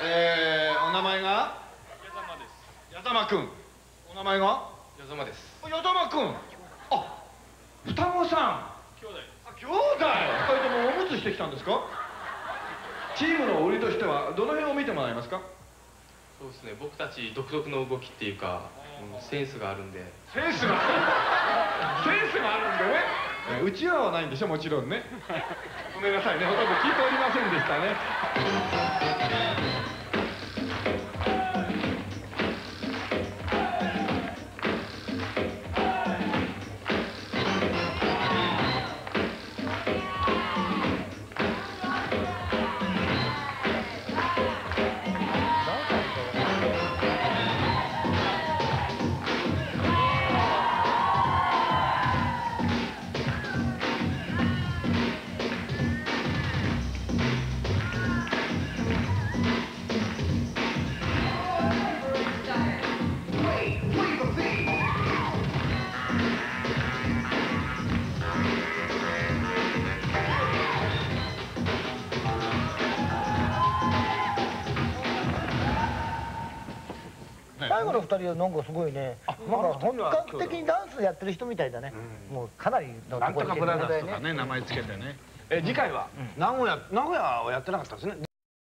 えー、お名前が？矢様です。矢玉君。お名前が？矢様です。矢玉君。あ双子さん。兄弟あ兄弟。二人ともおむつしてきたんですか？チームの売りとしてはどの辺を見てもらえますか？そうですね。僕たち独特の動きっていうか、うん、センスがあるんで。センスがセンスがあるんでね。えうちわはないんでしょ？もちろんね。ごめんなさいね。ほとんど聞いておりませんでしたね最後の二人はなんかすごいね。なんか本格的にダンスやってる人みたいだね。もうかなりのなんとかブラザーズとかね名前つけてね。え次回は名古屋名古屋はやってなかったですね